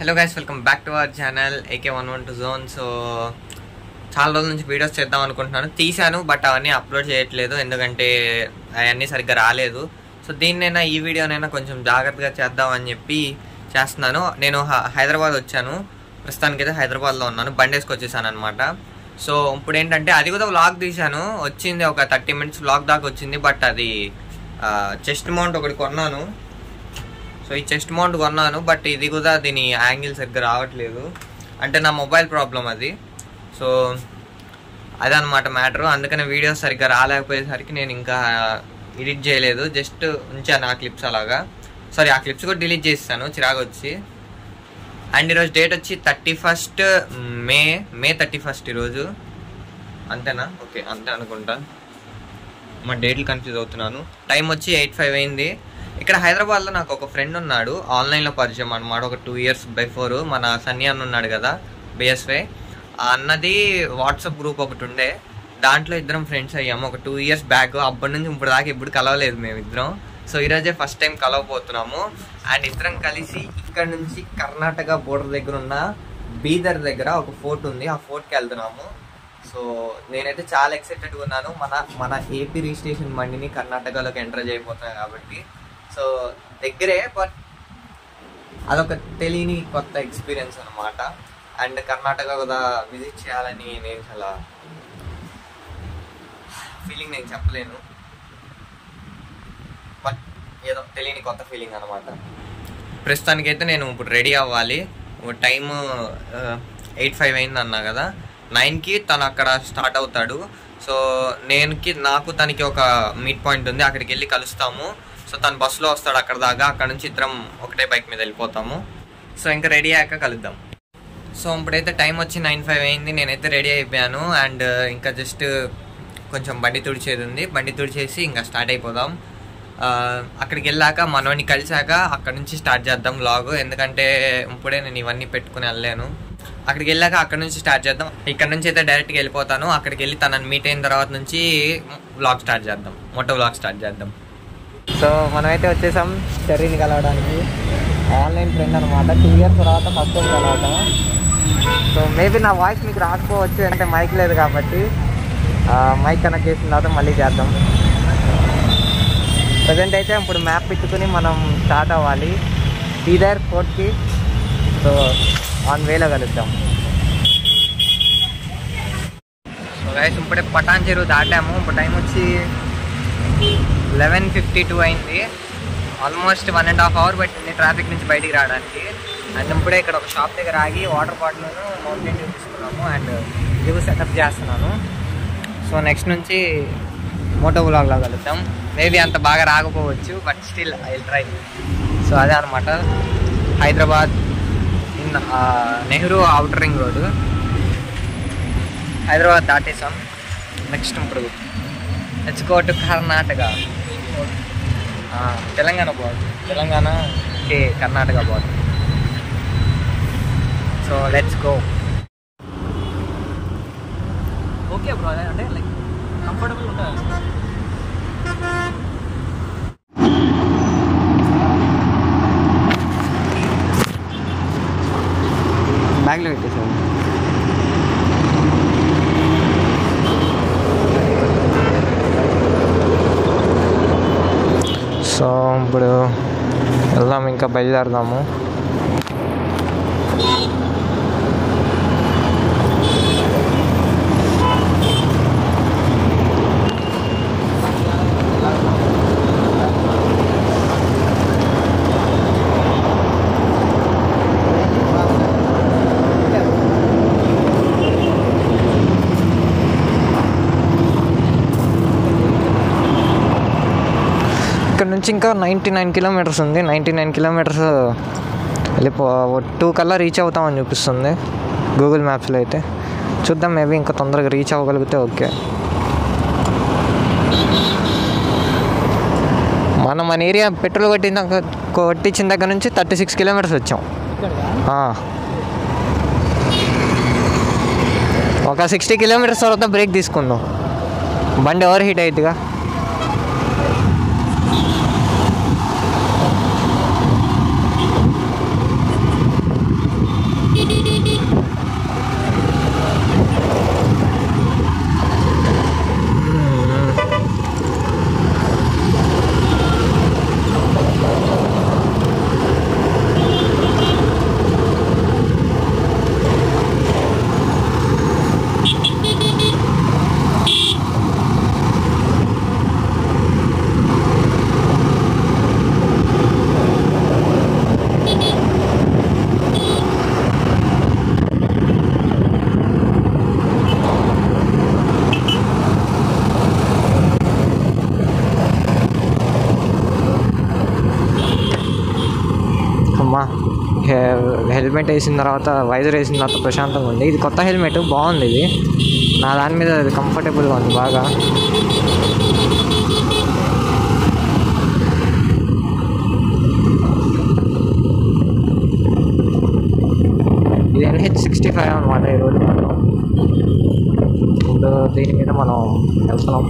Hello guys welcome back to our channel AK one one two zone so చాలా రోజుల నుంచి videos చేద్దాం అనుకుంటున్నాను. తీశాను బట్ అవన్నీ అప్లోడ్ చేయట్లేదు ఎందుకంటే అవన్నీ సరిగ్గా రాలేదు. సో దీన్నైనా ఈ వీడియోనైనా కొంచెం జాగ్రత్తగా చేద్దామని చెప్పి చేస్తున్నాను. నేను హ- హైదరాబాద్ వచ్చాను. ప్రస్తుతానికి అయితే హైదరాబాద్లో ఉన్నాను. బండేసుకు వచ్చేసాను అనమాట సో ఇప్పుడు ఏంటంటే అది కూడా వ్లాగ్ తీశాను. వచ్చింది ఒక థర్టీ మినిట్స్ వ్లాగ్ దాకా వచ్చింది బట్ అది చెస్ట్ మౌంట్ ఒకటి కొన్నాను. సో ఈ చెస్ట్ మౌంట్ కొన్నాను బట్ ఇది కూడా దీని యాంగిల్ సరిగ్గా రావట్లేదు. అంటే నా మొబైల్ ప్రాబ్లం అది. సో అదనమాట మ్యాటర్. అందుకనే వీడియోస్ సరిగ్గా రాలేకపోయేసరికి నేను ఇంకా ఎడిట్ చేయలేదు. జస్ట్ ఉంచాను ఆ క్లిప్స్ అలాగా. సారీ ఆ క్లిప్స్ కూడా డిలీట్ చేస్తాను చిరాకు వచ్చి అండ్ ఈరోజు డేట్ వచ్చి thirty first May May thirty first ఈరోజు. అంతేనా? ఓకే అంతే అనుకుంటా. మా డేట్లు కన్ఫ్యూజ్ అవుతున్నాను. టైం వచ్చి ఎయిట్ ఫైవ్ అయింది. ఇక్కడ హైదరాబాద్లో నాకు ఒక ఫ్రెండ్ ఉన్నాడు. ఆన్లైన్లో పరిచయం అనమాట ఒక టూ ఇయర్స్ బిఫోర్ మన సన్నీ అన్న ఉన్నాడు కదా బిఎస్వే అన్నది వాట్సాప్ గ్రూప్ ఒకటి ఉండే. దాంట్లో ఇద్దరం ఫ్రెండ్స్ అయ్యాము. ఒక టూ ఇయర్స్ బ్యాక్ అప్పటి నుంచి ఇప్పుడు దాకా ఇప్పుడు కలవలేదు మేము ఇద్దరం సో ఈరోజే ఫస్ట్ టైం కలవబోతున్నాము. అండ్ ఇద్దరం కలిసి ఇక్కడ నుంచి కర్ణాటక బోర్డర్ దగ్గర ఉన్న బీదర్ దగ్గర ఒక ఫోర్ట్ ఉంది. ఆ ఫోర్ట్కి వెళ్తున్నాము. సో నేనైతే చాలా ఎక్సైటెడ్గా ఉన్నాను. మన మన ఏపీ రిజిస్ట్రేషన్ బండిని కర్ణాటకలోకి ఎంటర్ చేయబోతున్నాను కాబట్టి. సో దగ్గరే బట్ అదొక తెలియని కొత్త ఎక్స్పీరియన్స్ అనమాట అండ్ కర్ణాటక కూడా విజిట్ చేయాలని నేను చాలా ఫీలింగ్ నేను చెప్పలేను. బట్ ఏదో తెలియని కొత్త ఫీలింగ్ అనమాట ప్రస్తుతానికైతే నేను ఇప్పుడు రెడీ అవ్వాలి. టైం ఎయిట్ ఫైవ్ అయింది అన్నా కదా. నైన్కి తను అక్కడ స్టార్ట్ అవుతాడు. సో నేనుకి నాకు తనకి ఒక మీట్ పాయింట్ ఉంది. అక్కడికి వెళ్ళి కలుస్తాము. సో తను బస్సులో వస్తాడు అక్కడ దాకా. అక్కడ నుంచి ఇద్దరం ఒకటే బైక్ మీద వెళ్ళిపోతాము. సో ఇంకా రెడీ అయ్యాక కలుద్దాం. సో ఇప్పుడైతే టైం వచ్చి నైన్ ఫైవ్ అయింది. నేనైతే రెడీ అయిపోయాను. అండ్ uh, ఇంకా జస్ట్ కొంచెం బండి తుడిచేది ఉంది. బండి తుడిచేసి ఇంకా స్టార్ట్ అయిపోదాం. Uh, అక్కడికి వెళ్ళాక మనోని కలిసాక అక్కడ నుంచి స్టార్ట్ చేద్దాం లాగు. ఎందుకంటే ఇప్పుడే నేను ఇవన్నీ పెట్టుకుని వెళ్ళాను అక్కడికి వెళ్ళాక అక్కడ నుంచి స్టార్ట్ చేద్దాం. ఇక్కడ నుంచి అయితే డైరెక్ట్గా వెళ్ళిపోతాను. అక్కడికి వెళ్ళి తనని మీట్ అయిన తర్వాత నుంచి వ్లాగ్ స్టార్ట్ చేద్దాం. మొట్ట వ్లాగ్ స్టార్ట్ చేద్దాం. సో మనమైతే వచ్చేసాం చెర్రీని కలవడానికి. ఆన్లైన్ ఫ్రెండ్ అనమాట టూ ఇయర్స్ తర్వాత ఫస్ట్ టైం కలవటం. సో మేబీ నా వాయిస్ మీకు రాకపోవచ్చు అంటే మైక్ లేదు కాబట్టి. మైక్ కనెక్ట్ చేసిన తర్వాత మళ్ళీ చేద్దాం. ప్రజెంట్ అయితే ఇప్పుడు మ్యాప్ పెట్టుకుని మనం స్టార్ట్ అవ్వాలి. సీదర్ ఫోర్ట్కి సో ఆన్ వేలో కలుద్దాం. సో గైస్ ఇప్పుడే పటాన్ చెరువు దాటాము. ఇప్పుడు టైం వచ్చి లెవెన్ ఫిఫ్టీ టూ అయింది. Almost one and half hour పట్టింది ట్రాఫిక్ నుంచి బయటికి రావడానికి. అండ్ ఇప్పుడే ఇక్కడ ఒక షాప్ దగ్గర ఆగి వాటర్ బాటిల్ మౌంటైన్ డ్యూ తీసుకున్నాము అండ్ డ్యూ సెటప్ చేస్తున్నాను. సో నెక్స్ట్ నుంచి మోటో బ్లాగ్లో కలుద్దాం. మేబీ అంత బాగా రాకపోవచ్చు but still I try. So అదే అనమాట Hyderabad in Nehru outer ring road Hyderabad దాటేసాం next ఇప్పుడు let's go to Karnataka Telangana border Telangana K Karnataka border so let's go okay bro అంటే లైక్ కంఫర్టబుల్ ఉంటుంది? బ్యాగ్లో పెట్టేసాను సో ఇప్పుడు వెళ్దాం ఇంకా బయలుదేరదాము ఇక్కడ నుంచి ఇంకా నైంటీ నైన్ కిలోమీటర్స్ ఉంది. నైంటీ నైన్ కిలోమీటర్స్ వెళ్ళిపో టూ కల్లా రీచ్ అవుతామని చూపిస్తుంది. గూగుల్ మ్యాప్స్లో అయితే. చూద్దాం మేబీ ఇంకా తొందరగా రీచ్ అవ్వగలిగితే ఓకే. మనం మన ఏరియా పెట్రోల్ కొట్టిన కొట్టించిన దగ్గర నుంచి థర్టీ సిక్స్ కిలోమీటర్స్ వచ్చాం. ఒక సిక్స్టీ కిలోమీటర్స్ తర్వాత బ్రేక్ తీసుకున్నాం బండి ఓవర్ హీట్ అవుతుందిగా హెల్మెట్ వేసిన తర్వాత వైజర్ వేసిన తర్వాత ప్రశాంతంగా ఉంది. ఇది కొత్త హెల్మెట్ బాగుంది ఇది. నా దాని మీద అది కంఫర్టబుల్గా ఉంది బాగా. ఇది ఎన్హెచ్ సిక్స్టీ ఫైవ్ అనమాట ఈరోజు మనం ఇప్పుడు దీని మీద మనం వెళ్తున్నాం.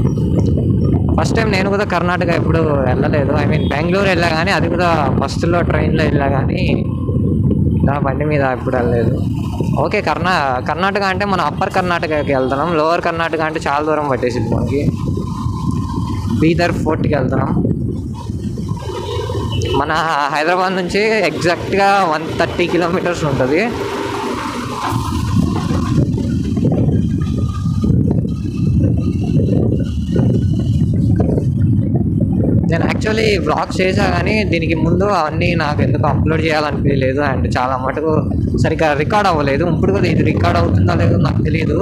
ఫస్ట్ టైం నేను కూడా కర్ణాటక ఎప్పుడు వెళ్ళలేదు. ఐ మీన్ బెంగళూరు వెళ్ళా కానీ అది కూడా బస్సులో ట్రైన్లో వెళ్ళా కానీ నా బండి మీద ఎప్పుడు వెళ్ళలేదు. ఓకే కర్ణా కర్ణాటక అంటే మనం అప్పర్ కర్ణాటకకి వెళ్తున్నాం. లోవర్ కర్ణాటక అంటే చాలా దూరం పట్టేసింది మనకి. బీదర్ ఫోర్ట్కి వెళ్తున్నాం. మన హైదరాబాద్ నుంచి ఎగ్జాక్ట్గా వన్ థర్టీ కిలోమీటర్స్ ఉంటుంది. నేను ఈ బ్లాగ్ చేశా కానీ దీనికి ముందు అవన్నీ నాకు ఎందుకు అప్లోడ్ చేయాలనిపించలేదు అండ్ చాలా మటుకు సరిగ్గా రికార్డ్ అవ్వలేదు. ఇప్పుడు కూడా ఇది రికార్డ్ అవుతుందో లేదో నాకు తెలియదు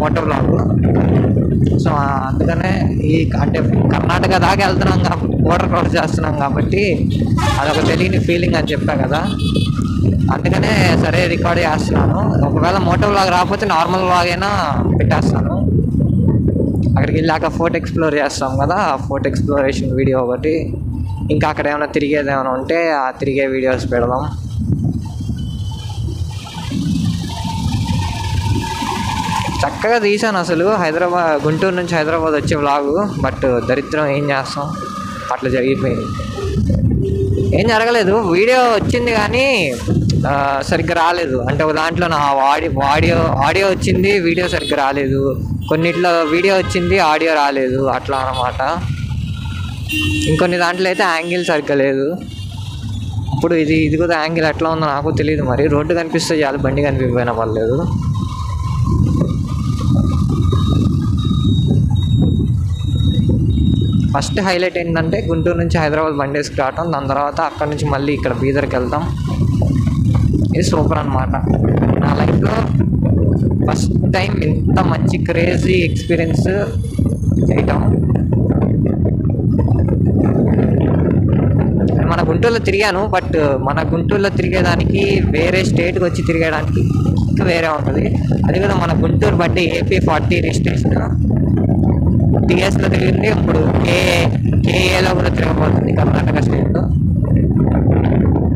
మోటార్ బ్లాగ్ సో అందుకనే ఈ అంటే కర్ణాటక దాకా వెళ్తున్నాం కాబట్టి బోర్డర్ క్రాస్ చేస్తున్నాం కాబట్టి అదొక తెలియని ఫీలింగ్ అని చెప్పా కదా. అందుకనే సరే రికార్డ్ చేస్తున్నాను. ఒకవేళ మోటో బ్లాగ్ రాకపోతే నార్మల్ బ్లాగ్ అయినా పెట్టేస్తాను. అక్కడికి వెళ్ళాక ఫోర్ట్ ఎక్స్ప్లోర్ చేస్తాం కదా ఆ ఫోర్ట్ ఎక్స్ప్లోరేషన్ వీడియో ఒకటి. ఇంకా అక్కడ ఏమైనా తిరిగేది ఏమైనా ఉంటే ఆ తిరిగే వీడియోస్ పెడదాం. చక్కగా తీసాను అసలు హైదరాబాద్ గుంటూరు నుంచి హైదరాబాద్ వచ్చే వ్లాగు బట్ దరిద్రం ఏం చేస్తాం? అట్లా జరిగిపోయింది. ఏం జరగలేదు వీడియో వచ్చింది కానీ సరిగ్గా రాలేదు. అంటే ఒక దాంట్లో నా ఆడియో ఆడియో ఆడియో వచ్చింది వీడియో సరిగ్గా రాలేదు. కొన్నిట్లో వీడియో వచ్చింది ఆడియో రాలేదు అట్లా అన్నమాట. ఇంకొన్ని దాంట్లో అయితే యాంగిల్ సరిగ్గా లేదు. ఇప్పుడు ఇది ఇది కూడా యాంగిల్ ఎట్లా ఉందో నాకు తెలియదు మరి. రోడ్డు కనిపిస్తే చాలు బండి కనిపించకపోయినా పర్లేదు. ఫస్ట్ హైలైట్ ఏంటంటే గుంటూరు నుంచి హైదరాబాద్ బండి వేసుకు రావటం. దాని తర్వాత అక్కడ నుంచి మళ్ళీ ఇక్కడ బీదర్కి వెళ్తాం. ఇది సూపర్ అనమాట నా లైఫ్లో ఫస్ట్ టైం ఇంత మంచి క్రేజీ ఎక్స్పీరియన్స్ చేయటం. మన గుంటూరులో తిరిగాను బట్ మన గుంటూరులో తిరిగేదానికి వేరే స్టేట్కి వచ్చి తిరిగేదానికి ఇంకా వేరే ఉంటుంది. అది కూడా మన గుంటూరు బట్టి ఏపీ ఫార్టీ రిజిస్ట్రేషన్ టీఎస్లో తిరిగింది ఇప్పుడు కేఏ కేఏలో కూడా తిరగబోతుంది కర్ణాటక స్టేట్లో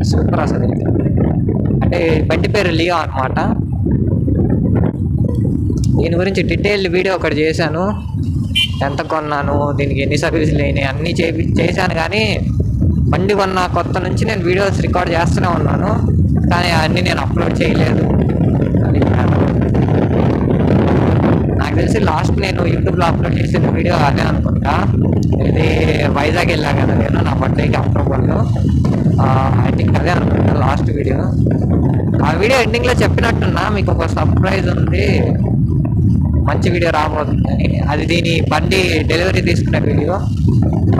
సూపర్ అసలు అంటే బండి పేరు లియో అనమాట దీని గురించి డీటెయిల్ వీడియో ఒకటి చేశాను. ఎంత కొన్నాను దీనికి ఎన్ని సర్వీసులు అయినాయి అన్నీ చేపి చేశాను కానీ బండి కొన్న కొత్త నుంచి నేను వీడియోస్ రికార్డ్ చేస్తూనే ఉన్నాను. కానీ అన్నీ నేను అప్లోడ్ చేయలేదు. అది నాకు తెలిసి లాస్ట్ నేను యూట్యూబ్లో అప్లోడ్ చేసిన వీడియో అదే అనుకుంటా. ఇది వైజాగ్ వెళ్ళా కదా నేను నా బర్త్డేకి అక్టోబర్లో ఐ థింక్ అదే అనుకుంటా లాస్ట్ వీడియో. ఆ వీడియో ఎండింగ్లో చెప్పినట్టున్నా మీకు ఒక సర్ప్రైజ్ ఉంది. మంచి వీడియో రాబోతుందని అది దీని బండి డెలివరీ తీసుకునే వీడియో.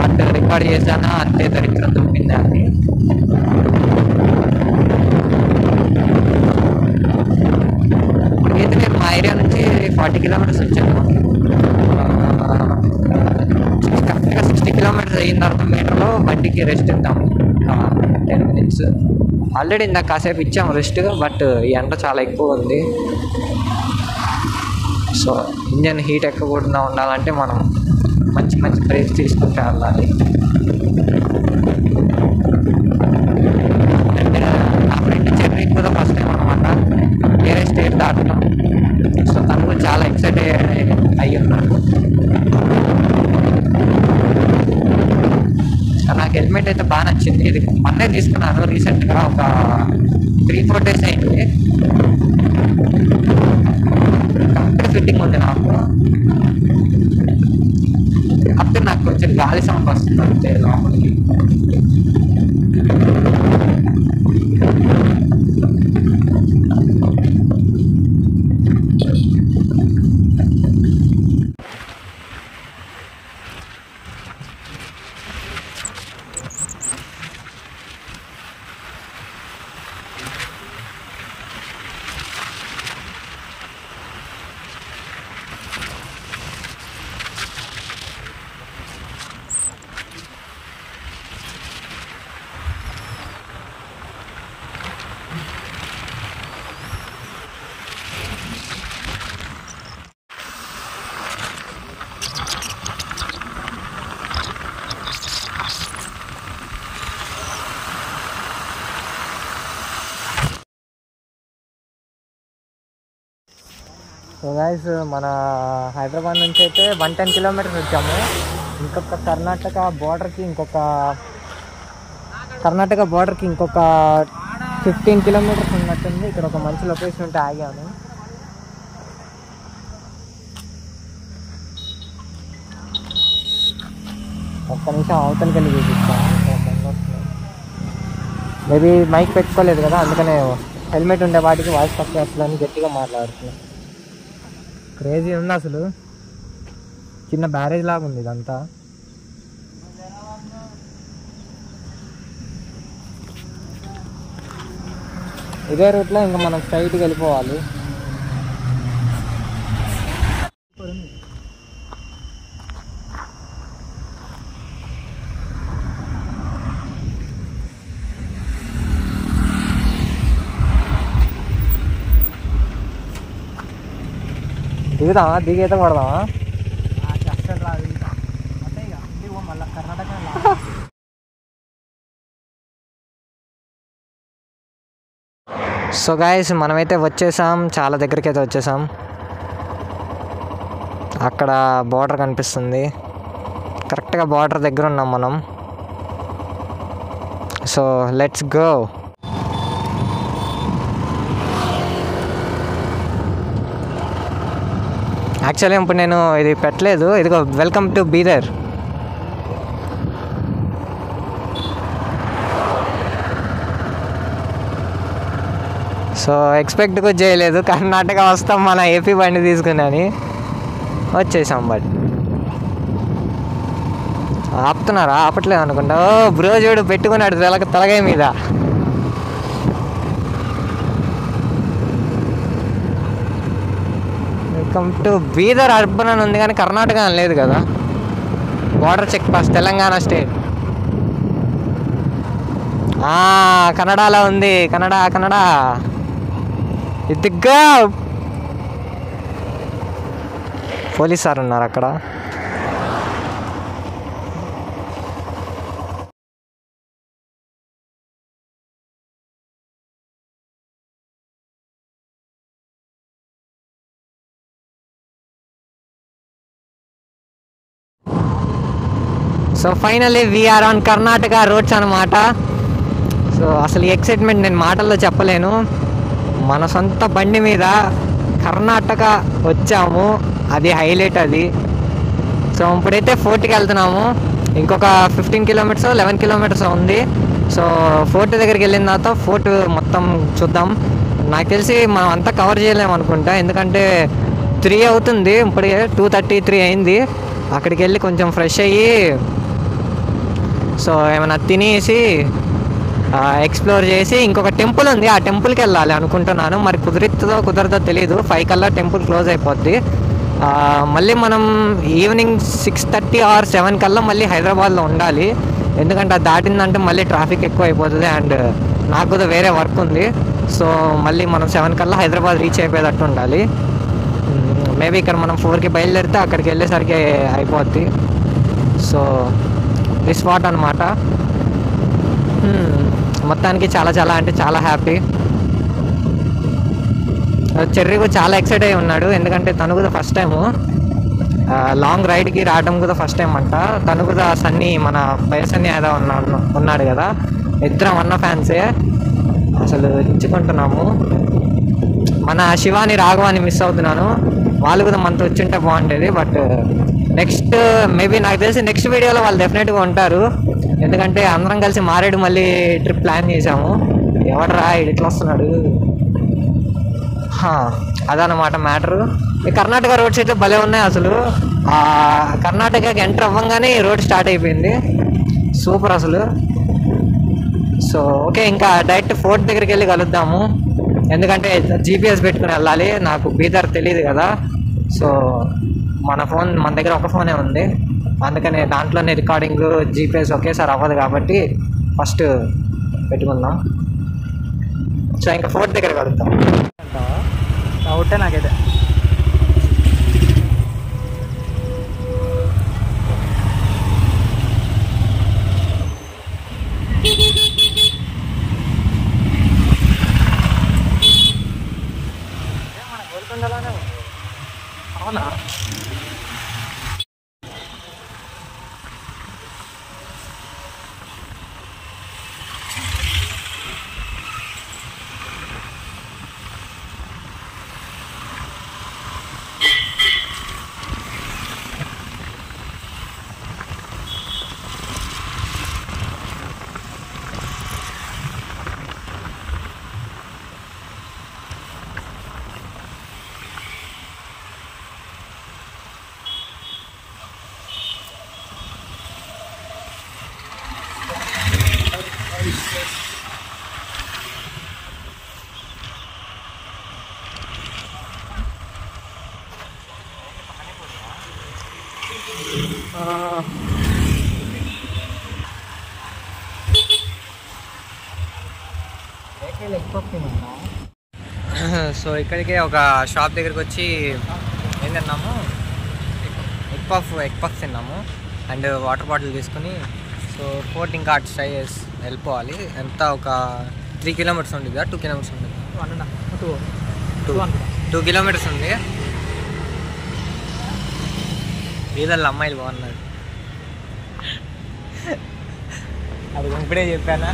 బట్ రికార్డ్ చేశానా? అంతే దరిద్రం దుమ్మింది అని అయితే నేను మా ఏరియా నుంచి ఫార్టీ కిలోమీటర్స్ వచ్చాను. కరెక్ట్గా సిక్స్టీ కిలోమీటర్స్ అయిన తర్వాత మీటర్లో బండికి రెస్ట్ ఇద్దాం. టెన్ మినిట్స్ ఆల్రెడీ ఇందాక కాసేపు ఇచ్చాము రెస్ట్ బట్ ఈ ఎండ చాలా ఎక్కువ ఉంది. సో ఇంజన్ హీట్ ఎక్కకుండా ఉండాలంటే మనం మంచి మంచి బ్రేక్స్ తీసుకుంటే వెళ్ళాలి. అండ్ నా ఫ్రెండ్ చెర్రీ కూడా ఫస్ట్ టైం అనమాట వేరే స్టేట్ దాటడం సో తను కూడా చాలా ఎక్సైట్ అయ్యి ఉన్నాడు. నాకు హెల్మెట్ అయితే బాగా నచ్చింది. ఇది మొన్నే తీసుకున్నాను. రీసెంట్గా ఒక త్రీ ఫోర్ డేస్ అయింది. కరెక్ట్ ఉంది నాకు. అప్పుడు నాకు కొంచెం గాలి సౌండ్ వస్తుంది అంతే సో గైస్ మన హైదరాబాద్ నుంచి అయితే వన్ టెన్ కిలోమీటర్స్ వచ్చాము ఇంకొక కర్ణాటక బార్డర్కి ఇంకొక కర్ణాటక బార్డర్కి ఇంకొక ఫిఫ్టీన్ కిలోమీటర్స్ ఉన్నట్టుంది. ఇక్కడ ఒక మంచి లొకేషన్ ఉంటే ఆగాను ఒక్క నిమిషం అవతలకి వెళ్ళి చూపిస్తాను మేబీ మైక్ పెట్టుకోలేదు కదా అందుకనే హెల్మెట్ ఉండే వాటికి వాయిస్ తక్కువ వస్తుందని గట్టిగా మాట్లాడుతున్నాను క్రేజీ ఉంది అసలు. చిన్న బ్యారేజ్ లాగా ఉంది ఇదంతా. ఇదే రూట్లో ఇంకా మనం స్ట్రైట్కి వెళ్ళిపోవాలి. దిగుదామా దిగి ఈత కొడదామా అస్సలు రాదు ఇంకా అంటే ఇక ఇంటికి పో మళ్ళీ కర్ణాటక సో గాయస్ మనమైతే వచ్చేసాం చాలా దగ్గరికి అయితే వచ్చేసాం. అక్కడ బార్డర్ కనిపిస్తుంది. కరెక్ట్గా బార్డర్ దగ్గర ఉన్నాం మనం. సో లెట్స్ గో యాక్చువల్లీ ఇప్పుడు నేను ఇది పెట్టలేదు. ఇదిగో welcome to Bidar so expect కూడా చేయలేదు. కర్ణాటక వస్తాం మన ఏపీ బండి తీసుకుని వచ్చేసాం బట్. ఆపుతున్నారా? ఆపట్లేదు అనుకుంటా. ఓ బ్రో చూడు పెట్టుకున్నాడు తల తలగై మీద. వెల్కమ్ టు బీదర్ అర్బన్ అని ఉంది కానీ కర్ణాటక అని లేదు కదా. Border check post Telangana state కన్నడలో ఉంది. కన్నడ కన్నడ. ఇదిగ్గా పోలీస్ సార్ ఉన్నారు అక్కడ. So finally we are on Karnataka roads అనమాట సో అసలు ఎక్సైట్మెంట్ నేను మాటల్లో చెప్పలేను. మన సొంత బండి మీద కర్ణాటక వచ్చాము. అది హైలైట్ అది. సో ఇప్పుడైతే ఫోర్ట్కి వెళ్తున్నాము. ఇంకొక ఫిఫ్టీన్ కిలోమీటర్స్ లెవెన్ కిలోమీటర్స్ ఉంది. సో ఫోర్ట్ దగ్గరికి వెళ్ళిన తర్వాత ఫోర్ట్ మొత్తం చూద్దాం. నాకు తెలిసి మనం అంతా కవర్ చేయలేము అనుకుంటా. ఎందుకంటే త్రీ అవుతుంది. ఇప్పటికే టూ థర్టీ త్రీ అయింది. అక్కడికి వెళ్ళి కొంచెం ఫ్రెష్ అయ్యి సో ఏమైనా తినేసి ఎక్స్ప్లోర్ చేసి ఇంకొక టెంపుల్ ఉంది. ఆ టెంపుల్కి వెళ్ళాలి అనుకుంటున్నాను. మరి కుదురుతుందో కుదరదో తెలియదు ఫైవ్ కల్లా టెంపుల్ క్లోజ్ అయిపోద్ది. మళ్ళీ మనం evening six thirty or seven కల్లా మళ్ళీ హైదరాబాద్లో ఉండాలి. ఎందుకంటే అది దాటిందంటే మళ్ళీ ట్రాఫిక్ ఎక్కువ అయిపోతుంది అండ్ నాకు కూడా వేరే వర్క్ ఉంది. సో మళ్ళీ మనం సెవెన్ కల్లా హైదరాబాద్ రీచ్ అయిపోయేటట్టు ఉండాలి. మేబీ ఇక్కడ మనం ఫోర్కి బయలుదేరితే అక్కడికి వెళ్ళేసరికి అయిపోద్ది. సో రిసార్ట్ అనమాట మొత్తానికి చాలా చాలా అంటే చాలా హ్యాపీ. చెర్రీ కూడా చాలా ఎక్సైట్ అయి ఉన్నాడు. ఎందుకంటే తను కూడా ఫస్ట్ టైము లాంగ్ రైడ్కి రావడం కూడా ఫస్ట్ టైం అంట. తను కూడా సన్ని మన బయసన్ని ఏదో ఉన్నాడు ఉన్నాడు కదా. ఇద్దరం అన్న ఫ్యాన్సే. అసలు ఇచ్చుకుంటున్నాము మన శివాని రాఘవాని మిస్ అవుతున్నాను. వాళ్ళు కూడా మనతో వచ్చింటే బాగుండేది బట్ నెక్స్ట్ మేబీ uh, నాకు తెలిసి నెక్స్ట్ వీడియోలో వాళ్ళు డెఫినెట్గా ఉంటారు. ఎందుకంటే అందరం కలిసి మారేడు మళ్ళీ ట్రిప్ ప్లాన్ చేసాము ఎవడరా ఇట్లా వస్తున్నాడు? అదనమాట మ్యాటరు ఈ కర్ణాటక రోడ్స్ అయితే భలే ఉన్నాయి అసలు. కర్ణాటకకి ఎంటర్ అవ్వగానే ఈ రోడ్ స్టార్ట్ అయిపోయింది. సూపర్ అసలు. సో ఓకే ఇంకా డైరెక్ట్ ఫోర్ట్ దగ్గరికి వెళ్ళి కలుద్దాము. ఎందుకంటే జీపీఎస్ పెట్టుకుని వెళ్ళాలి. నాకు బీదర్ తెలియదు కదా. సో మన ఫోన్ మన దగ్గర ఒక ఫోనే ఉంది. అందుకని దాంట్లోనే రికార్డింగ్ జీపీఎస్ ఒకేసారి అవ్వదు కాబట్టి ఫస్ట్ పెట్టుకుందాం. సో ఇంకా ఫోర్ట్ దగ్గర కలుద్దాం. డౌటే నాకైతే. అవునా? సో ఇక్కడికి ఒక షాప్ దగ్గరికి వచ్చి ఏం తిన్నాము? ఎగ్ పఫ్ ఎగ్ పఫ్ తిన్నాము. అండ్ వాటర్ బాటిల్ తీసుకుని సో ఫోర్ట్ ఇంకా అటు ట్రై చేసి వెళ్ళిపోవాలి. ఎంత ఒక త్రీ కిలోమీటర్స్ ఉంటుందా టూ కిలోమీటర్స్ ఉంటుంది one two two two kilometres ఉంది. ఈదల్ల అమ్మాయిలు బాగున్నారు. అది ఇప్పుడే చెప్పానా?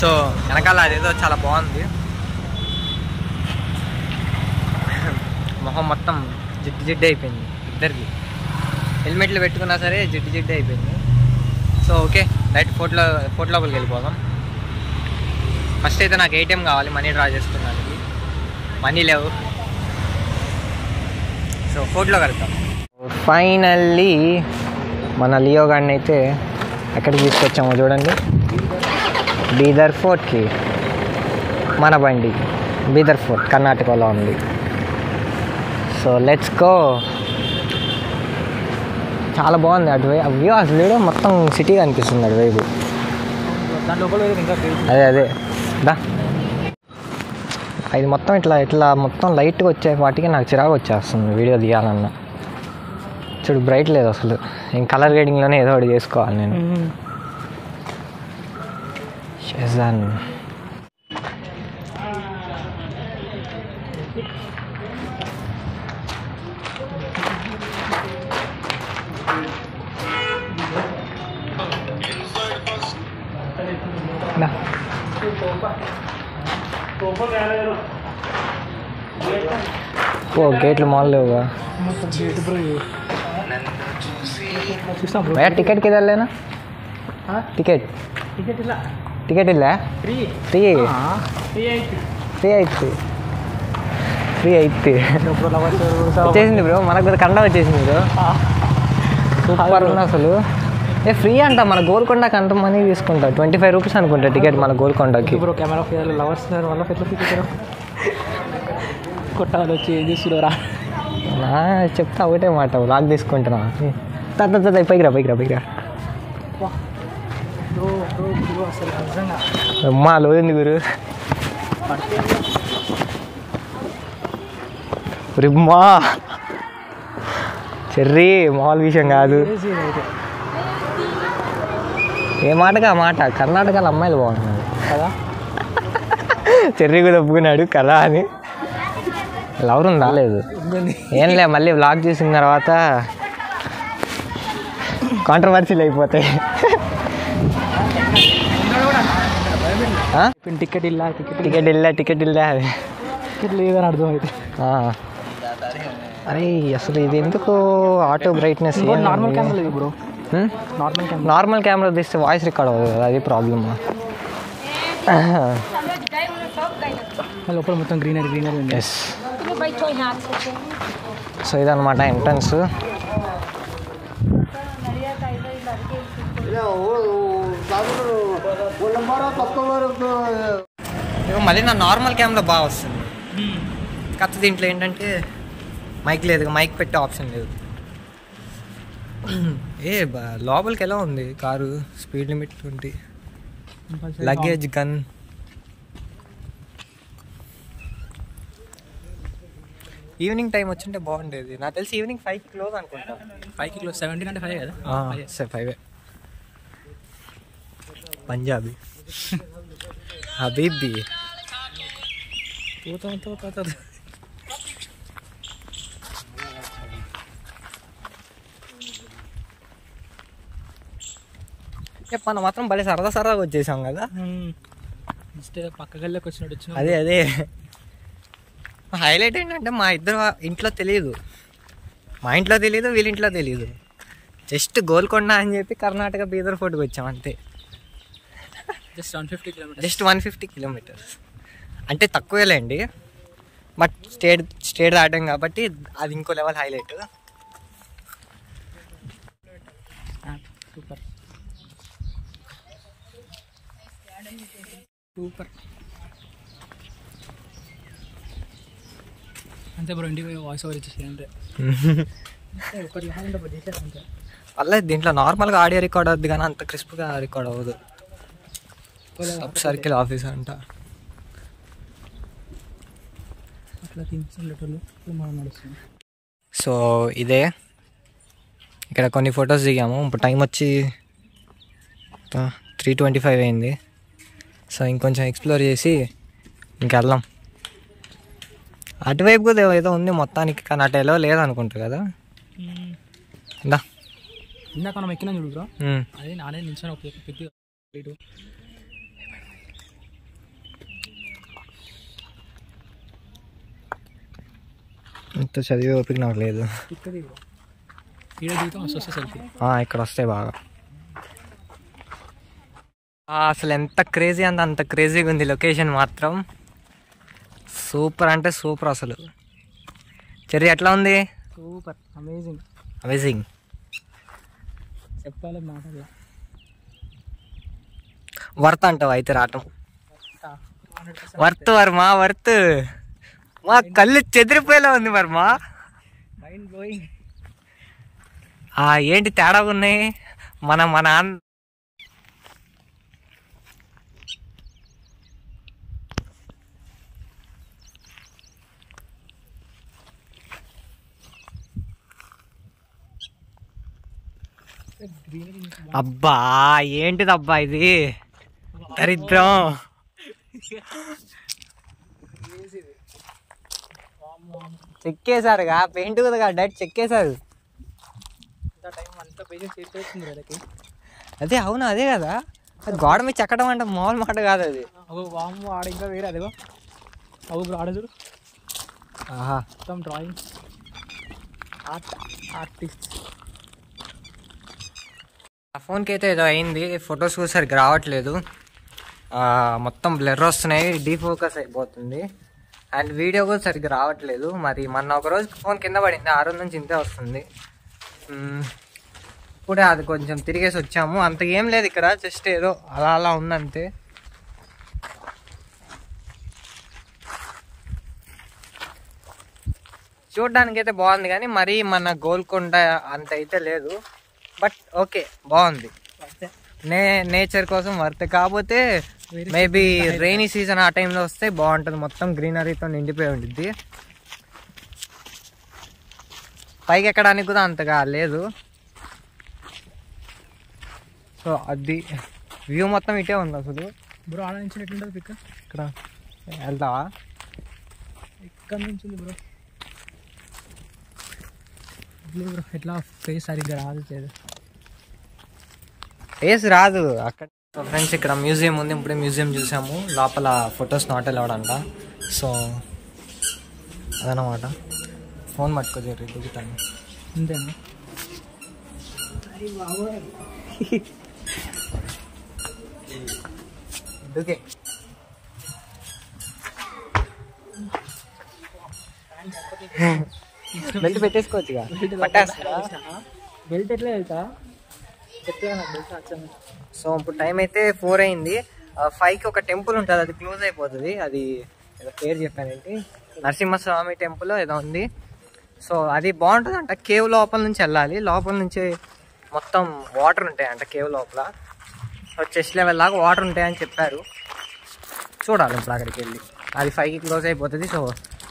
సో వెనకాల అదేదో చాలా బాగుంది. మొహం మొత్తం జిడ్డు జిడ్డు అయిపోయింది ఇద్దరికి హెల్మెట్లు పెట్టుకున్నా సరే జిడ్డు జిడ్డు అయిపోయింది. సో ఓకే డైరెక్ట్ ఫోర్ట్లో ఫోర్ట్ లోపలికి వెళ్ళిపోదాం. ఫస్ట్ అయితే నాకు ఏటీఎం కావాలి మనీ డ్రా చేసుకున్నానికి. మనీ లేవు. సో ఫోర్ట్లో వెళ్తాం ఫైనల్లీ మన లియో గాడిని అయితే ఎక్కడికి తీసుకొచ్చామో చూడండి. బీదర్ ఫోర్ట్కి మన బండి. బీదర్ ఫోర్ట్ కర్ణాటకలో ఉంది. సో లెట్స్ గో చాలా బాగుంది అటువైపు వ్యూ అసలు ఈడ మొత్తం సిటీ కనిపిస్తుంది అటువైపు అదే అదే. దా. ఇది మొత్తం ఇట్లా ఇట్లా మొత్తం లైట్గా వచ్చే వాటికి నాకు చిరాకు వచ్చేస్తుంది వీడియో తీయాలన్నా. చూడు బ్రైట్ లేదు అసలు. ఇంక కలర్ గ్రేడింగ్లోనే ఏదో ఒకటి చేసుకోవాలి నేను. Shazan. Nah. वो गेट माल होगा। भैया टिकट किधर लेना? हाँ? टिकट टिकट ఇలా టికెట్ ಇಲ್ಲ ఫ్రీ ఫ్రీ ఫ్రీ అయితే ఫ్రీ అయితే ఫ్రీ అయితే బ్రో లవర్స్ వచ్చేసింది బ్రో మనకు కూడా కన్నడ వచ్చేసింది బ్రో సూపర్ ఉంది అసలు ఏ ఫ్రీ అంట మన గోల్కొండకి అంత మనీ తీసుకుంటా ట్వంటీ ఫైవ్ రూపీస్ అనుకుంటా టికెట్ మన గోల్కొండకి బ్రో కెమెరా ఫేర్ లవర్స్ వల్ల పెద్ద పిక్చర్ కొట్టాలి వచ్చి ఏం చేస్తున్నారా నా చెప్తా ఒకటే మాట లాక్ తీసుకుంటున్నా తా, తా, తా, తా, పైకి రా పైకి రా పైకి రా బ్రో బ్రో బ్రో అసలు నిజంగా. అమ్మా గురు. రిమ్మా చెర్రీ మామూలు విషయం కాదు. ఏ మాటగా ఆ మాట? కర్ణాటకలో అమ్మాయిలు బాగుంటున్నారు. కదా? చెర్రీ కూడా ఒప్పుకున్నాడు కదా అని. లవర్ ఉందా? లేదు. ఉందండి. ఏం లే మళ్ళీ వ్లాగ్ చూసిన తర్వాత కాంట్రవర్సీలు అయిపోతాయి. టికెట్ ఇలా టికెట్ టికెట్ ఇల్లా టికెట్ ఇల్లా అది టికెట్ లేదని అర్థం అయితే ఆ. అరే అసలు ఇది ఎందుకు ఆటో బ్రైట్నెస్ నార్మల్ కెమెరా లేదు bro normal camera normal camera తీస్తే వాయిస్ రికార్డ్ అవ్వదు కదా అది ప్రాబ్లమ్ లోపల మొత్తం గ్రీనరీ గ్రీనరీ ఉంది ఎస్ సో ఇదన్నమాట ఎంట్రన్స్ మళ్ళీ నా నార్మల్ కెమెరా బాగా వస్తుంది. కాకపోతే దీంట్లో ఏంటంటే మైక్ లేదు మైక్ పెట్టే ఆప్షన్ లేదు. ఏ బా- లోపలికి ఎలా ఉంది? Car speed limit twenty luggage gun evening time వచ్చింటే బాగుండేది. నాకు తెలిసి ఈవినింగ్ ఫైవ్కి క్లోజ్ అనుకుంటా. ఫైవ్ కిలో సెవెంటీన్ అంటే ఫైవ్ కదా? సరే ఫైవ్ పంజాబీ హబీబీ పోతాం పోతాం మనం మాత్రం భలే సరదా సరదాగా వచ్చేసాం కదా. పక్క గల్లోకి వచ్చినట్టు వచ్చిన అదే అదే. హైలైట్ ఏంటంటే మా ఇద్దరు ఇంట్లో తెలియదు మా ఇంట్లో తెలియదు వీళ్ళ ఇంట్లో తెలియదు జస్ట్ గోల్కొండ అని చెప్పి కర్ణాటక బీదర్ ఫోర్ట్కి వచ్చాం అంతే. Just one fifty kilometres. Just one fifty kilometres. అంటే తక్కువేలేండి. బట్ స్టేట్ స్టేట్ దాటాం కాబట్టి అది ఇంకో లెవెల్ హైలైట్. సూపర్. సూపర్. అంతే బ్రో ఇంటికి వాయిస్ ఓవర్ ఇచ్చేసి ఒకటి అంతే. అలా దీంట్లో నార్మల్గా ఆడియో రికార్డ్ అవుద్ది కానీ అంత క్రిస్ప్గా రికార్డ్ అవ్వదు. సబ్ సర్కిల్ ఆఫీస్ అంట. సో ఇదే. ఇక్కడ కొన్ని ఫొటోస్ దిగాము. ఇప్పుడు టైం వచ్చి త్రీ ట్వంటీ ఫైవ్ అయింది. సో ఇంకొంచెం ఎక్స్ప్లోర్ చేసి ఇంకెళ్దాం. అటువైపు కూడా ఏదో ఉంది మొత్తానికి కానీ అటు ఎలా లేదనుకుంటా కదా. ఇందాక మనం ఎక్కినా చూడు బ్రో ఉమ్. అదే నానే నిల్చొని ఒక పెద్ద ఇంత చదివే ఓపిక నాకు లేదు. ఇక్కడి వస్తాయి బాగా. అసలు ఎంత క్రేజీ అంత అంత క్రేజీగా ఉంది లొకేషన్ మాత్రం. సూపర్ అంటే సూపర్ అసలు. చెర్రీ ఎట్లా ఉంది? Super amazing. అమేజింగ్. చెప్పాలి మాటలు. వర్త్ అంటావు? అయితే రావటం. వర్త్ వర్మ వర్త్. మా కళ్ళు చెదిరిపోయేలా ఉంది వర్మ మైండ్ బ్లోయింగ్ ఆ ఏంటి తేడా ఉన్నాయి? మన మన అబ్బా ఏంటిదబ్బా ఇది? దరిద్రం. చెక్కేశారుగా పెయింట్ కదా డైరెక్ట్ చెక్కేశారు. అదే అవును అదే కదా. అది గోడ మీద చెక్కడం అంటే మామూలు మాట కాదు అది. వాము ఆడ ఇంకా వేరే అదిగో. అవు ఆహా. మొత్తం డ్రాయింగ్ ఆర్ట్ ఆర్టిస్ట్ ఆ ఫోన్కి అయితే ఏదో అయింది. ఫొటోస్ కూడా సరిగ్గా రావట్లేదు. మొత్తం బ్లర్ వస్తున్నాయి. డీఫోకస్ అయిపోతుంది. అండ్ వీడియో కూడా సరిగ్గా రావట్లేదు. మరి మొన్న ఒక రోజు ఫోన్ కింద పడింది. ఆ రోజు నుంచి ఇంతే వస్తుంది. ఇప్పుడే అది కొంచెం తిరిగేసి వచ్చాము. అంత ఏం లేదు ఇక్కడ. జస్ట్ ఏదో అలా అలా ఉందంతే. చూడడానికి అయితే బాగుంది కానీ మరీ మన గోల్కొండ అంత అయితే లేదు. బట్ ఓకే బాగుంది. నే నేచర్ కోసం వర్త్. కాకపోతే మేబీ రైనీ సీజన్ ఆ టైంలో వస్తే బాగుంటుంది. మొత్తం గ్రీనరీతో నిండిపోయి ఉంటుంది పైకి ఎక్కడానికి కూడా అంతగా లేదు. సో అది వ్యూ మొత్తం ఇటే ఉంది అసలు. బ్రో ఆడ నుంచి ఎట్లుంటుంది పిక్ ఇక్కడ. వెళ్తావా? ఇక్కడ నుంచి బ్రో. బ్రో ఎట్లా ఫేస్ సరిగ్గా రాదు లేదు. ఫేస్ రాదు. అక్కడ ఫ్రెండ్స్ ఇక్కడ మ్యూజియం ఉంది. ఇప్పుడే మ్యూజియం చూసాము. లోపల ఫొటోస్ నాట్ అలౌడ్ అంట. సో అదనమాట. ఫోన్ పట్టుకో జర్రీ దిగుతాను అంతేనా? ఓకే బెల్ట్ పెట్టేసుకోవచ్చు పట్టేస్తా. బెల్ట్ ఎట్లా వెళ్తా చెప్తే నాకు బెల్ట్ వచ్చాను సో ఇప్పుడు టైం అయితే ఫోర్ అయింది. ఫైవ్కి ఒక టెంపుల్ ఉంటుంది అది క్లోజ్ అయిపోతుంది. అది ఏదో పేరు చెప్పానండి. నరసింహస్వామి టెంపుల్ ఏదో ఉంది. సో అది బాగుంటుంది అంట కేవ్ లోపల నుంచి వెళ్ళాలి. లోపల నుంచి మొత్తం వాటర్ ఉంటాయి అంట కేవ్ లోపల. సో చెస్ట్ లెవెల్ దాకా వాటర్ ఉంటాయని చెప్పారు. చూడాలి ఇప్పుడు అక్కడికి వెళ్ళి. అది ఫైవ్కి క్లోజ్ అయిపోతుంది. సో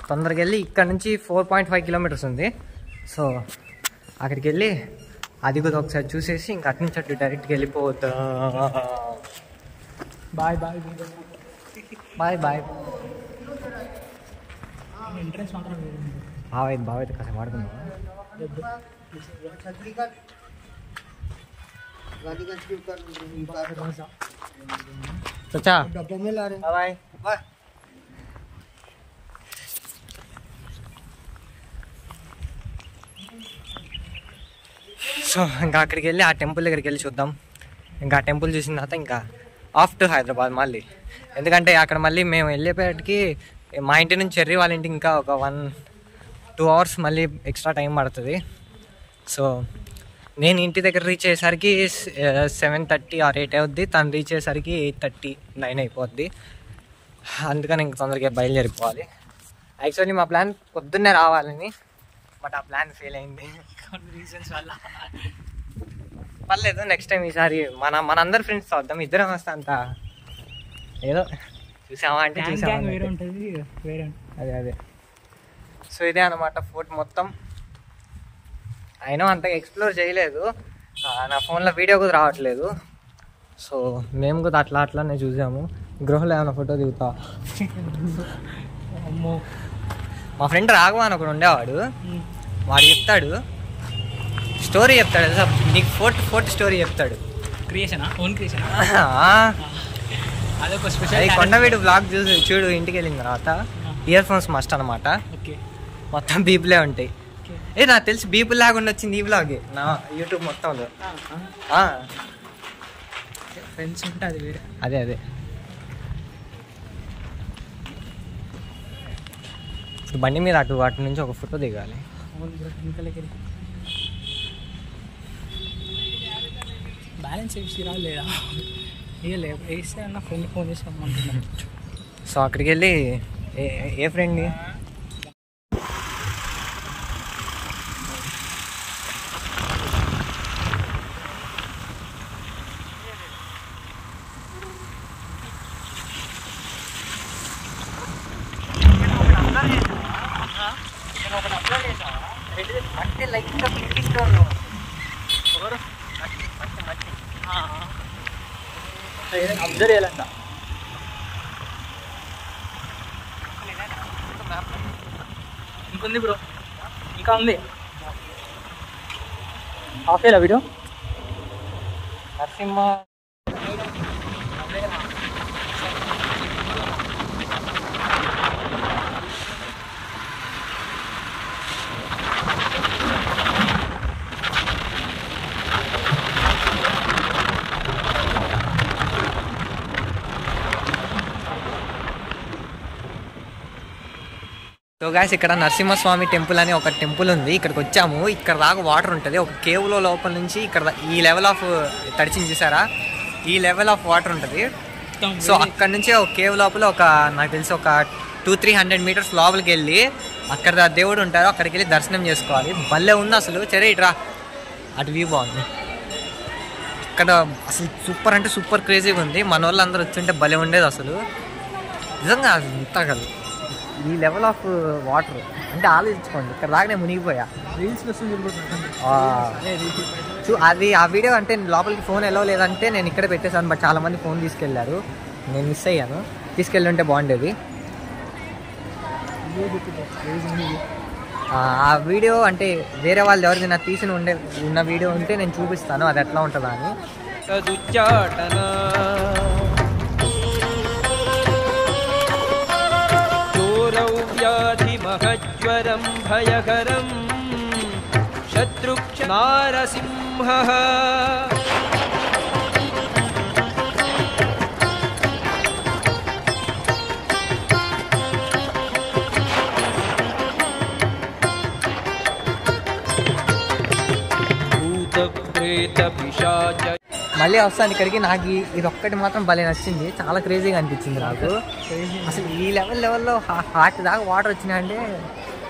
తొందరగా వెళ్ళి ఇక్కడ నుంచి ఫోర్ పాయింట్ ఫైవ్ కిలోమీటర్స్ ఉంది. సో అక్కడికి వెళ్ళి అది కూడా ఒకసారి చూసేసి ఇంకా అటు నుంచి అటు డైరెక్ట్గా వెళ్ళిపోవద్దా bye bye bye bye entrance మాత్రం వేరే ఉంది. బావైతే బావైతే కాసేపు ఆడుకుందాం దెబ్బ. రోజా. చచ్చా डब्बा में ला रहे బాయ్ సో ఇంకా అక్కడికి వెళ్ళి ఆ టెంపుల్ దగ్గరికి వెళ్ళి చూద్దాం. ఇంకా ఆ టెంపుల్ చూసిన తర్వాత ఇంకా ఆఫ్ టు హైదరాబాద్ మళ్ళీ. ఎందుకంటే అక్కడ మళ్ళీ మేము వెళ్ళేపటికి మా ఇంటి నుంచి చెర్రీ వాళ్ళ ఇంటికి ఇంకా ఒక వన్ టూ అవర్స్ మళ్ళీ ఎక్స్ట్రా టైం పడుతుంది. సో నేను ఇంటి దగ్గర రీచ్ అయ్యేసరికి సెవెన్ థర్టీ ఆర్ ఎయిట్ అవుద్ది. తను రీచ్ అయ్యేసరికి ఎయిట్ థర్టీ నైన్ అయిపోద్ది. అందుకని ఇంక తొందరగా బయలుదేరిపోవాలి. యాక్చువల్లీ మా ప్లాన్ పొద్దున్నే రావాలని బట్ ఆ ప్లాన్ ఫెయిల్ అయింది. కొన్ని రీజన్స్ వల్ల. పర్లేదు నెక్స్ట్ టైం ఈసారి మన మనందరి ఫ్రెండ్స్ వద్దాం ఇద్దరం వస్తే అంత ఏదో చూసామా అంటే వేరే. ఉంటుంది వేరే. అదే అదే. సో ఇదే అనమాట ఫోర్ట్ మొత్తం. అయినా అంతగా ఎక్స్ప్లోర్ చేయలేదు. నా ఫోన్లో వీడియో కూడా రావట్లేదు. సో మేము కూడా అట్లా అట్లానే చూసాము. గృహలో ఏమైనా ఫోటో దిగుతా? మా ఫ్రెండ్ రాఘవ అని ఒకడు ఉండేవాడు. వాడు చెప్తాడు. స్టోరీ చెప్తాడు? నీకు ఫోర్ట్ ఫోర్ట్ స్టోరీ చెప్తాడు. క్రియేషనా ఓన్ క్రియేషనా అదొక అది స్పెషల్ కొండవీడు బ్లాగ్ చూసి చూడు ఇంటికి వెళ్ళిన తర్వాత ఇయర్ ఫోన్స్ మస్ట్ అనమాట ఓకే. మొత్తం బీపులే ఉంటాయి. ఏ నాకు తెలిసి బీపుల్ లేకుండా వచ్చింది ఈ బ్లాగే నా యూట్యూబ్ మొత్తంలో. ఫ్రెండ్స్ ఉంటే అది వేరే. అదే అదే. బండి మీద అటు అటు నుంచి ఒక ఫోటో దిగాలి. బ్యాలెన్స్ వేసిరా లేదా ఇయ్యలే వేస్తే అన్న ఫ్రెండ్ ఫోన్ చేసి రమ్మంటున్నాను సో అక్కడికి వెళ్ళి ఏ ఏ ఫ్రెండ్ని ఆఫ్ అయ్యా వీడియో గాయస్ ఇక్కడ నరసింహస్వామి టెంపుల్ అని ఒక టెంపుల్ ఉంది. ఇక్కడికి వచ్చాము. ఇక్కడ దాకా వాటర్ ఉంటుంది. ఒక కేవ్లో లోపల నుంచి ఇక్కడ ఈ లెవెల్ ఆఫ్ తడిచింది చూసారా? ఈ లెవెల్ ఆఫ్ వాటర్ ఉంటుంది. సో అక్కడ నుంచి ఒక కేవ్ లోపల ఒక నాకు తెలిసి ఒక టూ త్రీ హండ్రెడ్ మీటర్స్ లోపలికి వెళ్ళి అక్కడ దేవుడు ఉంటారు అక్కడికి వెళ్ళి దర్శనం చేసుకోవాలి. భలే ఉంది అసలు. సరే ఇట్రా. అటు వ్యూ బాగుంది. ఇక్కడ అసలు సూపర్ అంటే సూపర్ క్రేజీగా ఉంది. మన వాళ్ళు అందరూ వచ్చుంటే భలే ఉండేది అసలు. నిజంగా అది ఇంత కదా ఈ లెవెల్ ఆఫ్ వాటర్ అంటే ఆలోచించుకోండి ఇక్కడ దాకా నేను మునిగిపోయా. రీల్స్ వస్తుంది ఆ, చూ అది ఆ వీడియో అంటే లోపలికి ఫోన్ ఎలా లేదంటే నేను ఇక్కడ పెట్టేశాను బట్ చాలా మంది ఫోన్ తీసుకెళ్ళారు. నేను మిస్ అయ్యాను. తీసుకెళ్ళి ఉంటే బాగుండేది ఆ, ఆ వీడియో అంటే వేరే వాళ్ళు ఎవరిదైనా తీసిన ఉండే ఉన్న వీడియో ఉంటే నేను చూపిస్తాను అది ఎట్లా ఉంటుందా అని. महज्वरं भयकरं शत्रुक्ष नारसिंहः भूतप्रेतपिशाच మళ్ళీ వస్తాను ఇక్కడికి. నాకు ఇది ఒక్కటి మాత్రం భలే నచ్చింది. చాలా క్రేజీగా అనిపించింది నాకు. అసలు ఈ లెవెల్ లెవెల్లో హార్ట్ దాకా వాటర్ వచ్చినాయంటే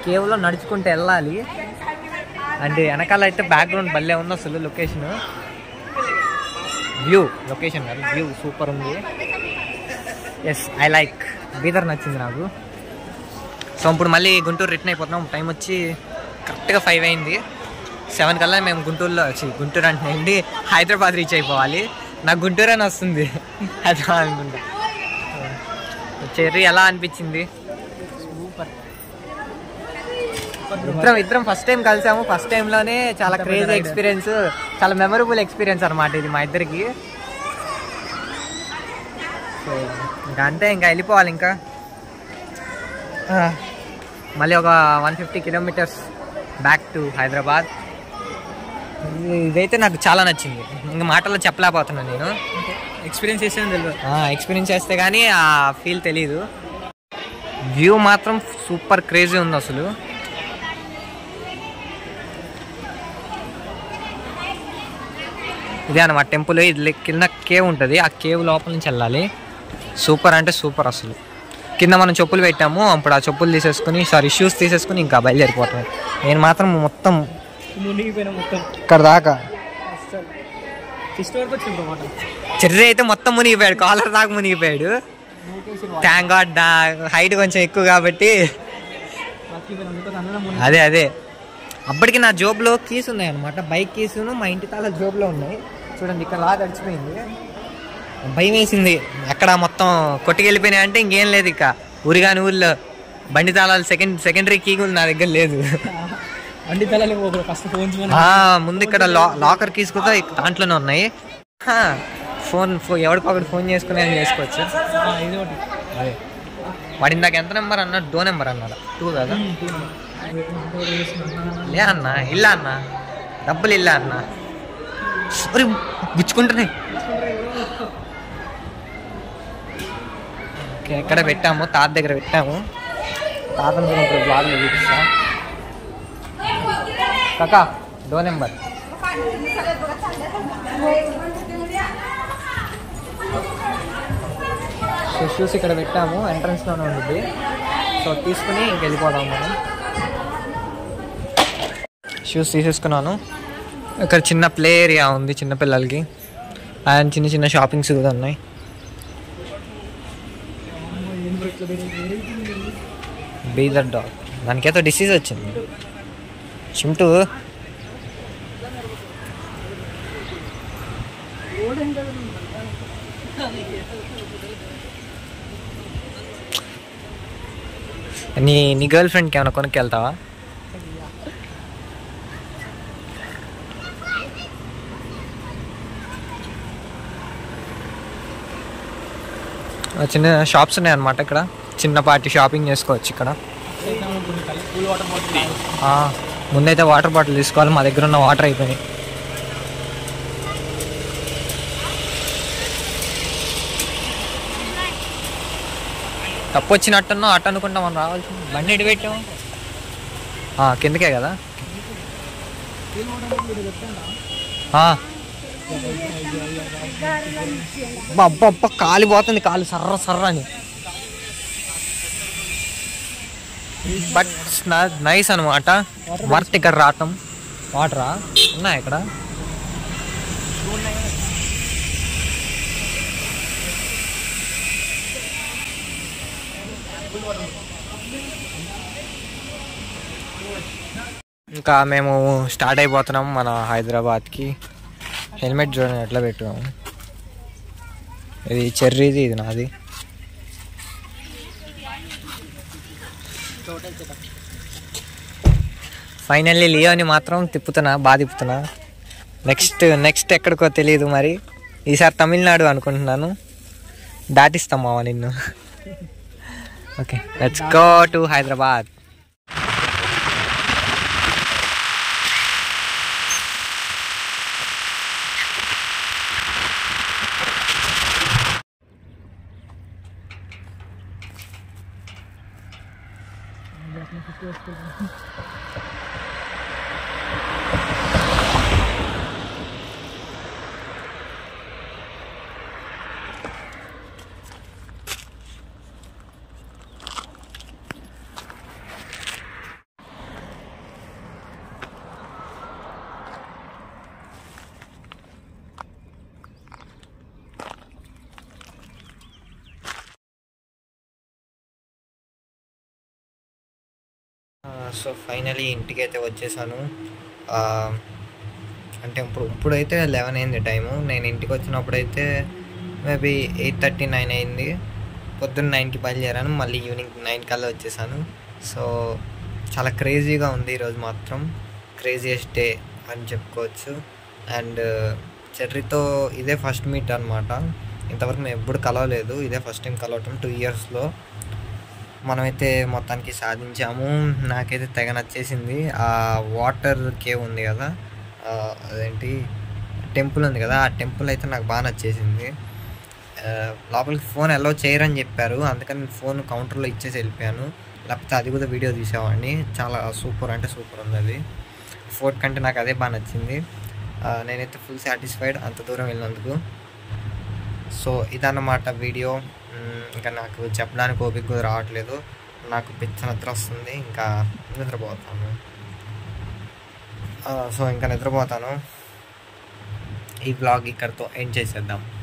కేవలం నడుచుకుంటూ వెళ్ళాలి. అంటే వెనకాల అయితే బ్యాక్గ్రౌండ్ భలే ఉంది అసలు లొకేషన్ వ్యూ లొకేషన్ కాదు వ్యూ సూపర్ ఉంది. ఎస్ ఐ లైక్ బీదర్ నచ్చింది నాకు. సో ఇప్పుడు మళ్ళీ గుంటూరు రిటర్న్ అయిపోతున్నాం. టైం వచ్చి కరెక్ట్గా ఫైవ్ అయింది. సెవెన్ కల్లా మేము గుంటూరులో వచ్చి గుంటూరు అంటే హైదరాబాద్ రీచ్ అయిపోవాలి. నాకు గుంటూరు అని వస్తుంది. హైదరాబాద్ అనుకుంటా. చెర్రీ ఎలా అనిపించింది? సూపర్. ఇద్దరం ఇద్దరం ఫస్ట్ టైం కలిసాము. ఫస్ట్ టైంలోనే చాలా క్రేజీ ఎక్స్పీరియన్స్ చాలా మెమరబుల్ ఎక్స్పీరియన్స్ అనమాట ఇది మా ఇద్దరికి. ఇంకా అంతే ఇంకా వెళ్ళిపోవాలి ఇంకా. మళ్ళీ ఒక one fifty kilometres back to Hyderabad. ఇదైతే నాకు చాలా నచ్చింది. ఇంకా మాటల్లో చెప్పలేకపోతున్నాను నేను. ఎక్స్పీరియన్స్ చేసాను తెలియదు. ఎక్స్పీరియన్స్ చేస్తే కానీ ఆ ఫీల్ తెలీదు. వ్యూ మాత్రం సూపర్ క్రేజీ ఉంది అసలు. ఇదే అనమాట టెంపుల్ ఇది కింద కేవ్ ఉంటుంది. ఆ కేవ్ లోపల నుంచి వెళ్ళాలి. సూపర్ అంటే సూపర్ అసలు. కింద మనం చెప్పులు పెట్టాము. అప్పుడు ఆ చెప్పులు తీసేసుకుని సారీ షూస్ తీసేసుకుని ఇంకా బయలుదేరిపోతాం. నేను మాత్రం మొత్తం మునిగిపోయిన మొత్తం. ఇక్కడ దాకా? అస్సలు. ఫిస్ట్ వరకు వచ్చింది మాట చెర్రీ అయితే మొత్తం మునిగిపోయాడు కాలర్ దాకా మునిగిపోయాడు. ట్యాంక్ గాడ్ హైట్ కొంచెం ఎక్కువ కాబట్టి. అదే అదే. అప్పటికి నా జోబులో కీస్ ఉన్నాయి అనమాట బైక్ కీసును మా ఇంటి తాళ జోబులో ఉన్నాయి. చూడండి ఇక్కడ లా గడిచిపోయింది భయం వేసింది. ఎక్కడ మొత్తం కొట్టుకెళ్ళిపోయినాయి అంటే ఇంకేం లేదు ఇక. ఊరిగాని ఊర్లో బండి తాళాలు సెకండ్ సెకండరీ కీ కూడా నా దగ్గర లేదు. ముందు ఇక్కడ లాకర్ కీస్ కూడా దాంట్లోనే ఉన్నాయి. ఫోన్ ఫో- ఎవడికొకటి ఫోన్ చేసుకుని అని చేసుకోవచ్చు. ఒకటి. వాడి ఇందాక ఎంత నెంబర్ అన్నాడు? దో నెంబర్ అన్నాడు. టూ కదా? లే అన్న ఇల్లా అన్న. డబ్బులు ఇల్లా అన్న. ఒరే, గుచ్చుకుంటున్నాయి. ఎక్కడ పెట్టాము తాత దగ్గర పెట్టాము. తాతను బ్లాగ్లో చూపిస్తా. काका డో నెంబర్ సో షూస్ ఇక్కడ పెట్టాము ఎంట్రన్స్లోనే ఉంటుంది సో తీసుకుని ఇంక వెళ్ళిపోదాం మనం. షూస్ తీసేసుకున్నాను. ఇక్కడ చిన్న ప్లే ఏరియా ఉంది చిన్నపిల్లలకి అండ్ చిన్న చిన్న షాపింగ్స్ కూడా ఉన్నాయి. బీదర్ డాగ్. దానికేదో డిసీజ్ వచ్చింది. చింటూ నీ నీ గర్ల్ ఫ్రెండ్కి ఏమైనా కొనుక్కి వెళ్తావా చిన్న షాప్స్ ఉన్నాయి అనమాట ఇక్కడ చిన్నపాటి షాపింగ్ చేసుకోవచ్చు ఇక్కడ. ముందైతే వాటర్ బాటిల్ తీసుకోవాలి మా దగ్గర ఉన్న వాటర్ అయిపోయినాయి. తప్పు వచ్చినట్టున్నా అటు అనుకుంటా మనం రావాల్సింది. బండి ఎటు పెట్టాము కిందకే కదా. అబ్బా అబ్బా కాలిపోతుంది కాలు సర్ర సర్ర అని. బట్ నైస్ అనమాట వర్త్ ఇక్కడ రావటం వాటరా ఉన్నాయి ఇక్కడ? ఇంకా మేము స్టార్ట్ అయిపోతున్నాం మన హైదరాబాద్కి. హెల్మెట్ చూడండి ఎట్లా పెట్టున్నాము ఇది చెర్రీది ఇది నాది. ఫైనల్లీ లియోని మాత్రం తిప్పుతున్నా బాగా తిప్పుతున్నా. నెక్స్ట్ నెక్స్ట్ ఎక్కడికో తెలియదు మరి. ఈసారి తమిళనాడు అనుకుంటున్నాను. దాటిస్తాం నిన్ను. Okay let's go to Hyderabad so finally ఇంటికి అయితే వచ్చేసాను అంటే ఇప్పుడు ఇప్పుడైతే లెవెన్ అయింది టైము. నేను ఇంటికి వచ్చినప్పుడు అయితే మేబీ ఎయిట్ థర్టీ నైన్ అయింది. పొద్దున్న నైన్కి బయలుదేరాను. మళ్ళీ ఈవినింగ్ నైన్ కల్లా వచ్చేసాను. సో చాలా క్రేజీగా ఉంది ఈరోజు మాత్రం. క్రేజియస్ట్ డే అని చెప్పుకోవచ్చు. అండ్ చెర్రీతో ఇదే ఫస్ట్ మీట్ అనమాట ఇంతవరకు మేము ఎప్పుడు కలవలేదు. ఇదే ఫస్ట్ టైం కలవటం. టూ ఇయర్స్లో. మనమైతే మొత్తానికి సాధించాము. నాకైతే తెగ నచ్చేసింది. ఆ వాటర్ కేవ్ ఉంది కదా అదేంటి టెంపుల్ ఉంది కదా ఆ టెంపుల్ అయితే నాకు బాగా నచ్చేసింది. లోపలికి ఫోన్ అలౌ చేయరని చెప్పారు. అందుకని నేను ఫోన్ కౌంటర్లో ఇచ్చేసి వెళ్ళిపోయాను. లేకపోతే అది కూడా వీడియో తీసేవాడిని. చాలా సూపర్ అంటే సూపర్ ఉంది అది. ఫోర్ట్ కంటే నాకు అదే బాగా నచ్చింది. నేనైతే ఫుల్ సాటిస్ఫైడ్ అంత దూరం వెళ్ళినందుకు. సో ఇదన్నమాట వీడియో. ఇంకా నాకు చెప్పడానికి ఓపిక రావట్లేదు. నాకు పిచ్చ నిద్ర వస్తుంది. ఇంకా నిద్రపోతాను. సో ఇంకా నిద్రపోతాను. ఈ బ్లాగ్ ఇక్కడితో ఎండ్ చేసేద్దాం.